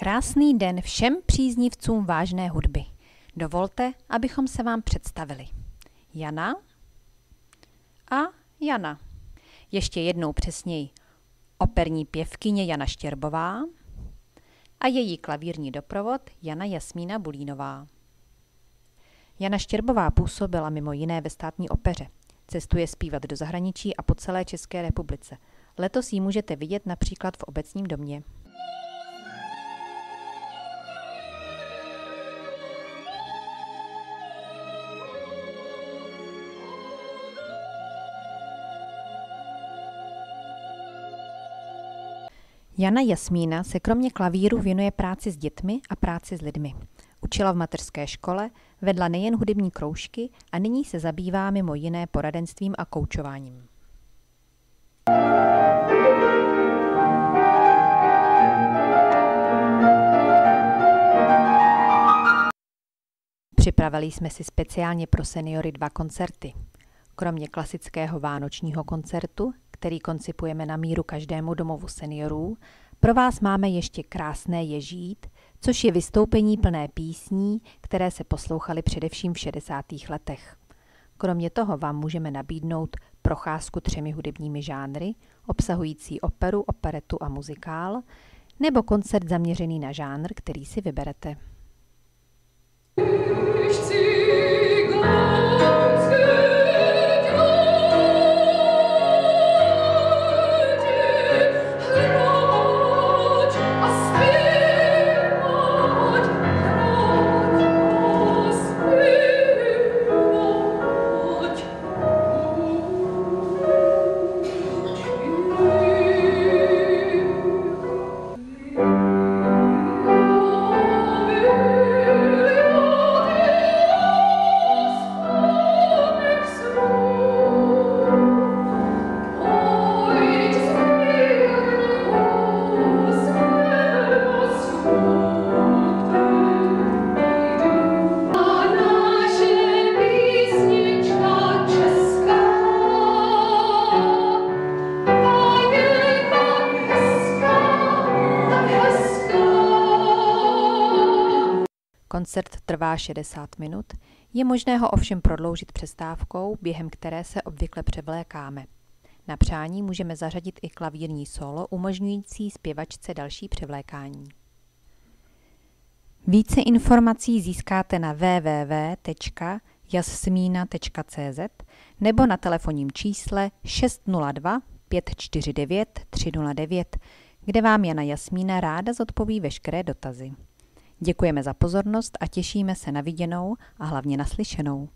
Krásný den všem příznivcům vážné hudby. Dovolte, abychom se vám představili. Jana a Jana. Ještě jednou přesněji. Operní pěvkyně Jana Štěrbová a její klavírní doprovod Jana Jasmína Bulínová. Jana Štěrbová působila mimo jiné ve státní opeře. Cestuje zpívat do zahraničí a po celé České republice. Letos ji můžete vidět například v obecním domě. Jana Jasmína se kromě klavíru věnuje práci s dětmi a práci s lidmi. Učila v mateřské škole, vedla nejen hudební kroužky a nyní se zabývá mimo jiné poradenstvím a koučováním. Připravili jsme si speciálně pro seniory dva koncerty. Kromě klasického vánočního koncertu, který koncipujeme na míru každému domovu seniorů, pro vás máme ještě krásné ježít, což je vystoupení plné písní, které se poslouchaly především v 60. letech. Kromě toho vám můžeme nabídnout procházku třemi hudebními žánry, obsahující operu, operetu a muzikál, nebo koncert zaměřený na žánr, který si vyberete. Koncert trvá 60 minut, je možné ho ovšem prodloužit přestávkou, během které se obvykle převlékáme. Na přání můžeme zařadit i klavírní solo, umožňující zpěvačce další převlékání. Více informací získáte na www.jasmina.cz nebo na telefonním čísle 602 549 309, kde vám Jana Jasmína ráda zodpoví veškeré dotazy. Děkujeme za pozornost a těšíme se na viděnou a hlavně naslyšenou.